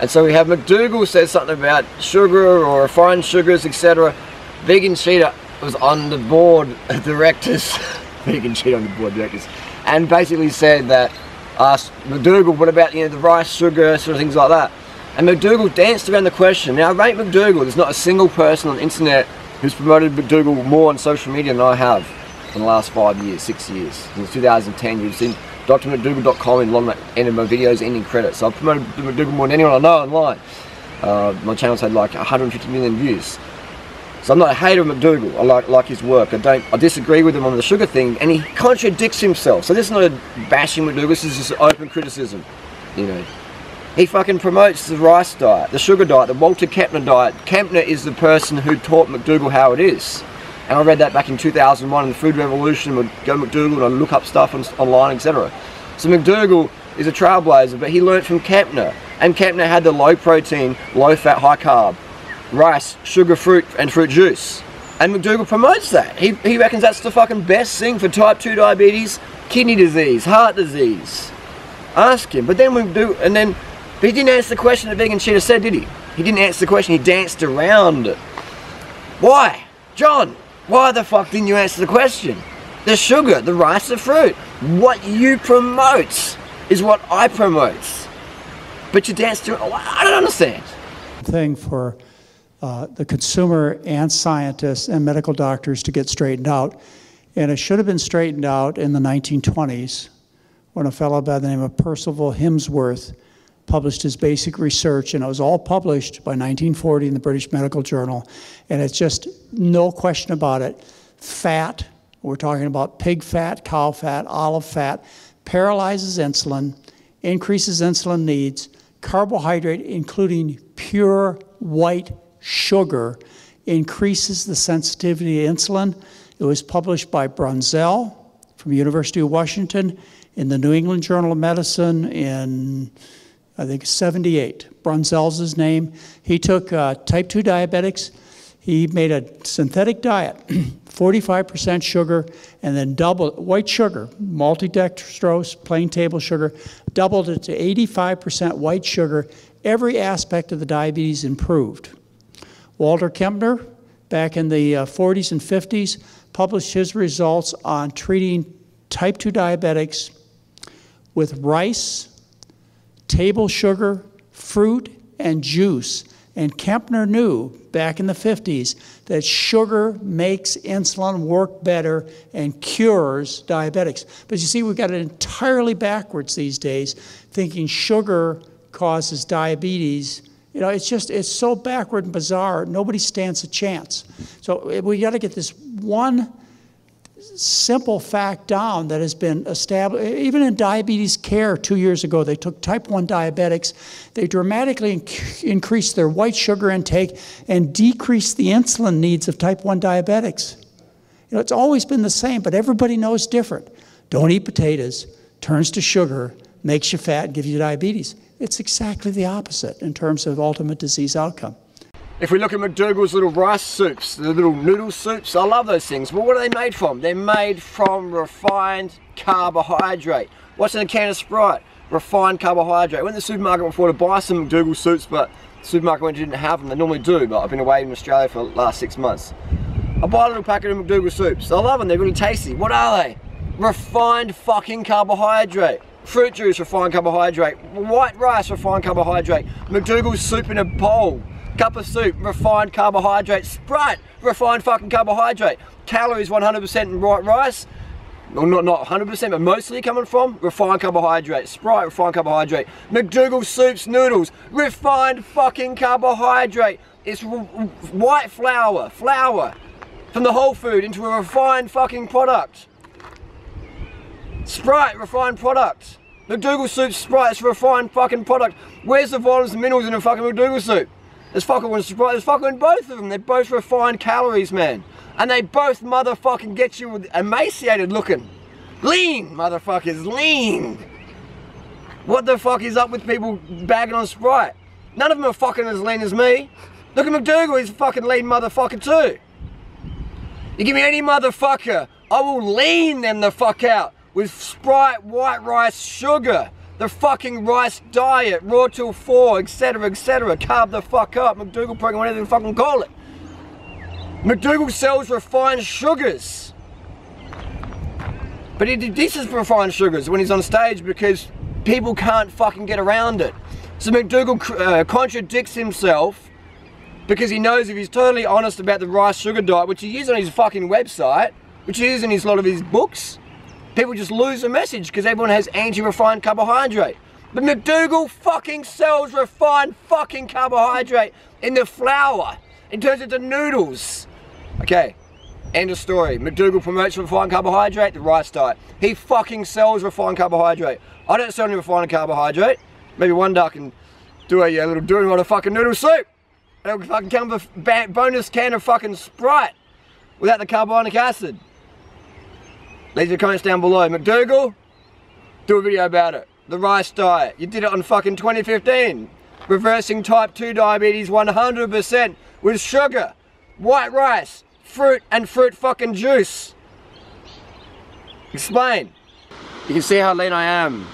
And so we have McDougall says something about sugar or refined sugars, etc. Vegan Cheetah was on the board of directors, Vegan Cheetah on the board of directors, and basically said that asked McDougall, what about you know the rice, sugar, sort of things like that. And McDougall danced around the question. Now, I rate McDougall. There's not a single person on the internet who's promoted McDougall more on social media than I have in the last five years, six years. Since 2010, you've seen drmcdougall.com in long end of my videos ending credits. So I've promoted McDougall more than anyone I know online. Uh, my channel's had like 150 million views. So I'm not a hater of McDougall. I like like his work. I don't. I disagree with him on the sugar thing, and he contradicts himself. So this is not a bashing McDougall. This is just open criticism. You know, he fucking promotes the rice diet, the sugar diet, the Walter Kempner diet. Kempner is the person who taught McDougall how it is. And I read that back in 2001 in the Food Revolution. Would go to McDougall and I'd look up stuff on, online, etc. So McDougall is a trailblazer, but he learnt from Kempner. And Kempner had the low protein, low fat, high carb, rice, sugar, fruit, and fruit juice. And McDougall promotes that. He, he reckons that's the fucking best thing for type 2 diabetes, kidney disease, heart disease. Ask him. But then we do, and then, but he didn't answer the question that Vegan Cheetah said, did he? He didn't answer the question, he danced around it. Why? John, why the fuck didn't you answer the question? The sugar, the rice, the fruit. What you promote is what I promote. But you dance to I don't understand. Thing for uh, the consumer and scientists and medical doctors to get straightened out. And it should have been straightened out in the 1920s when a fellow by the name of Percival Himsworth published his basic research, and it was all published by 1940 in the British Medical Journal. And it's just no question about it. Fat, we're talking about pig fat, cow fat, olive fat, paralyzes insulin, increases insulin needs, carbohydrate, including pure white sugar, increases the sensitivity to insulin. It was published by Brunzell from University of Washington in the New England Journal of Medicine in I think 78. Brunzell's name. He took uh, type 2 diabetics. He made a synthetic diet, 45% sugar, and then doubled white sugar, maltodextrose, plain table sugar, doubled it to 85% white sugar. Every aspect of the diabetes improved. Walter Kempner, back in the uh, 40s and 50s, published his results on treating type 2 diabetics with rice, table sugar, fruit, and juice. And Kempner knew back in the 50s that sugar makes insulin work better and cures diabetics. But you see, we've got it entirely backwards these days, thinking sugar causes diabetes. You know, it's just, it's so backward and bizarre, nobody stands a chance. So eh, we got to get this one simple fact down that has been established. Even in diabetes care two years ago, they took type 1 diabetics, they dramatically inc increased their white sugar intake and decreased the insulin needs of type 1 diabetics. You know, it's always been the same, but everybody knows different. Don't eat potatoes, turns to sugar, makes you fat, gives you diabetes. It's exactly the opposite in terms of ultimate disease outcome. If we look at McDougall's little rice soups, the little noodle soups, I love those things. But what are they made from? They're made from refined carbohydrate. What's in a can of Sprite? Refined carbohydrate. I went to the supermarket before to buy some McDougall soups, but the supermarket went didn't have them. They normally do, but I've been away in Australia for the last six months. I buy a little packet of McDougall soups. I love them, they're really tasty. What are they? Refined fucking carbohydrate. Fruit juice, refined carbohydrate. White rice, refined carbohydrate. McDougall soup in a bowl cup of soup, refined carbohydrate, Sprite, refined fucking carbohydrate, calories 100% in white rice, well, not not 100%, but mostly coming from refined carbohydrate, Sprite, refined carbohydrate, McDougall soups, noodles, refined fucking carbohydrate. It's white flour, flour from the whole food into a refined fucking product. Sprite, refined product. McDougall soup, Sprite, it's a refined fucking product. Where's the vitamins and minerals in a fucking McDougall soup? There's fucking. There's fucking both of them. They're both refined calories, man. And they both motherfucking get you emaciated looking. Lean, motherfuckers, lean. What the fuck is up with people bagging on Sprite? None of them are fucking as lean as me. Look at McDougall, he's a fucking lean motherfucker too. You give me any motherfucker, I will lean them the fuck out with Sprite, white rice, sugar. The fucking rice diet, raw till four, etc., etc. Carb the fuck up. McDougall program, whatever you fucking call it. McDougall sells refined sugars. But he disses refined sugars when he's on stage because people can't fucking get around it. So McDougall uh, contradicts himself because he knows if he's totally honest about the rice sugar diet, which he is on his fucking website, which he is in his lot of his books, people just lose the message because everyone has anti-refined carbohydrate. But McDougall fucking sells refined fucking carbohydrate in the flour. It turns into noodles. Okay, end of story. McDougall promotes refined carbohydrate, the rice diet. He fucking sells refined carbohydrate. I don't sell any refined carbohydrate. Maybe one I can do a, a little doing on a fucking noodle soup. And it'll fucking come with a bonus can of fucking Sprite without the carbonic acid. Leave your comments down below. McDougall, do a video about it. The rice diet. You did it on fucking 2015. Reversing type 2 diabetes 100% with sugar, white rice, fruit and fruit fucking juice. Explain. You can see how lean I am.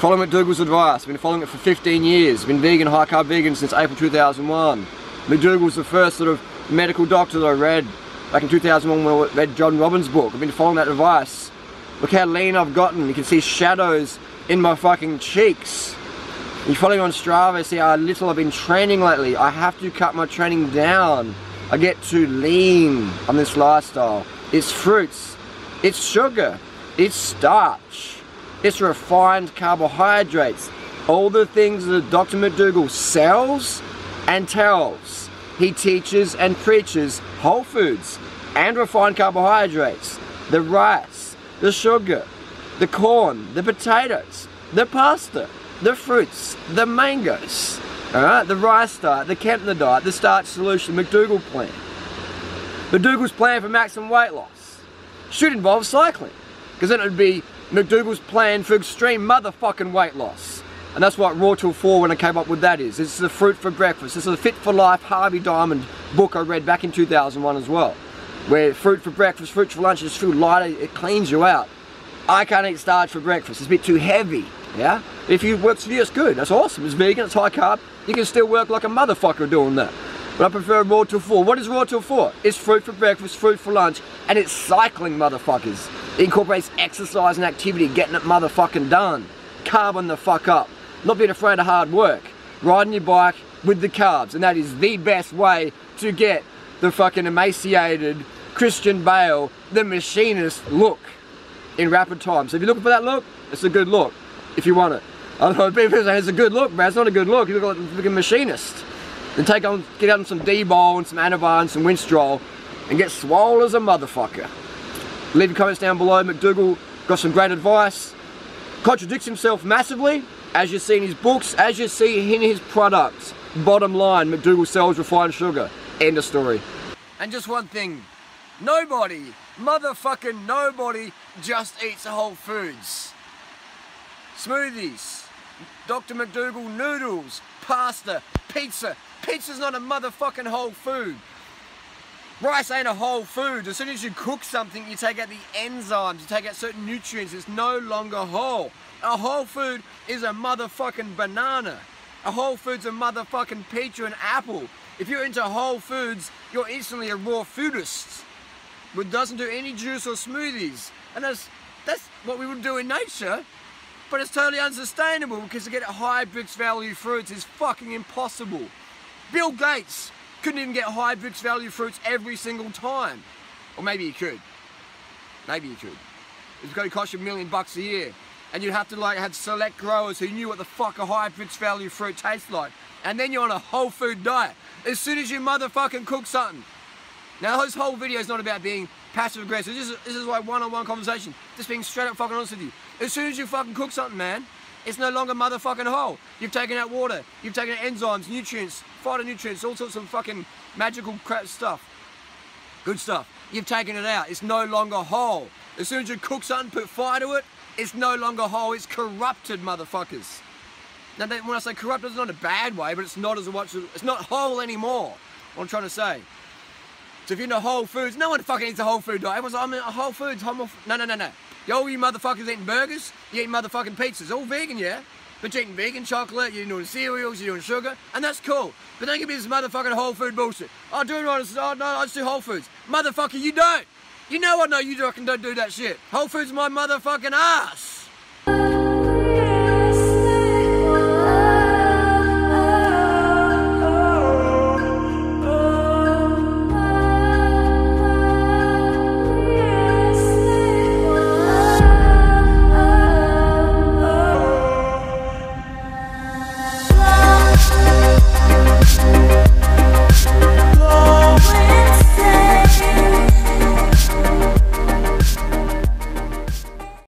Follow McDougall's advice. I've been following it for 15 years. Been vegan, high carb vegan since April 2001. McDougall's the first sort of medical doctor that I read back in 2001 when I read John Robbins' book. I've been following that advice. Look how lean I've gotten. You can see shadows in my fucking cheeks. You're following on Strava, see how little I've been training lately. I have to cut my training down. I get too lean on this lifestyle. It's fruits, it's sugar, it's starch, it's refined carbohydrates. All the things that Dr. McDougall sells and tells. He teaches and preaches whole foods and refined carbohydrates, the rice, the sugar, the corn, the potatoes, the pasta, the fruits, the mangoes, alright, the rice diet, the Kempner diet, the starch solution, McDougall plan. McDougall's plan for maximum weight loss should involve cycling, because then it would be McDougall's plan for extreme motherfucking weight loss. And that's what Raw Till 4 when I came up with that is. Is the fruit for breakfast. This is the Fit for Life Harvey Diamond book I read back in 2001 as well. Where fruit for breakfast, fruit for lunch, is food lighter, it cleans you out. I can't eat starch for breakfast, it's a bit too heavy, yeah? If you work for you, it's good, that's awesome. It's vegan, it's high carb, you can still work like a motherfucker doing that. But I prefer Raw Till 4. What is Raw Till 4? It's fruit for breakfast, fruit for lunch, and it's cycling, motherfuckers. It incorporates exercise and activity, getting it motherfucking done. Carbon the fuck up. Not being afraid of hard work. Riding your bike with the carbs, and that is the best way to get the fucking emaciated Christian Bale, the machinist look in rapid time. So if you're looking for that look, it's a good look if you want it. I don't know, people say it's a good look, but it's not a good look. You look like a fucking machinist. Then take on, get out some D-Bol and some Anavar and some Winstrol and get swole as a motherfucker. Leave your comments down below. McDougall got some great advice. Contradicts himself massively, as you see in his books, as you see in his products. Bottom line, McDougall sells refined sugar. End of story. And just one thing, nobody, motherfucking nobody just eats Whole Foods. Smoothies, Dr. McDougall noodles, pasta, pizza. Pizza's not a motherfucking whole food. Rice ain't a whole food. As soon as you cook something, you take out the enzymes, you take out certain nutrients. It's no longer whole. A whole food is a motherfucking banana. A whole food's a motherfucking peach or an apple. If you're into whole foods, you're instantly a raw foodist. But doesn't do any juice or smoothies. And that's that's what we would do in nature. But it's totally unsustainable because to get high Brix value fruits is fucking impossible. Bill Gates couldn't even get high Brix value fruits every single time. Or maybe you could. Maybe you could. It's going to cost you a million bucks a year. And you'd have to like have select growers who knew what the fuck a high Brix value fruit tastes like. And then you're on a whole food diet. As soon as you motherfucking cook something. Now this whole video is not about being passive aggressive. This is, this is like one-on-one -on -one conversation. Just being straight up fucking honest with you. As soon as you fucking cook something, man, it's no longer motherfucking whole. You've taken out water. You've taken out enzymes, nutrients, phytonutrients, all sorts of fucking magical crap stuff. Good stuff. You've taken it out. It's no longer whole. As soon as you cook something, put fire to it, it's no longer whole. It's corrupted, motherfuckers. Now, when I say corrupted, it's not a bad way, but it's not as much. It's not whole anymore. What I'm trying to say. So if you're into Whole Foods, no one fucking eats a Whole Food diet. Everyone's like, I'm in a Whole Foods. I'm no, no, no, no. All you motherfuckers eating burgers, you eating motherfucking pizzas, all vegan, yeah? But you're eating vegan chocolate, you're doing cereals, you're doing sugar, and that's cool. But don't give me this motherfucking whole food bullshit. I do it right, oh, no, I just do whole foods. Motherfucker, you don't. You know I know you fucking don't do that shit. Whole foods my motherfucking ass.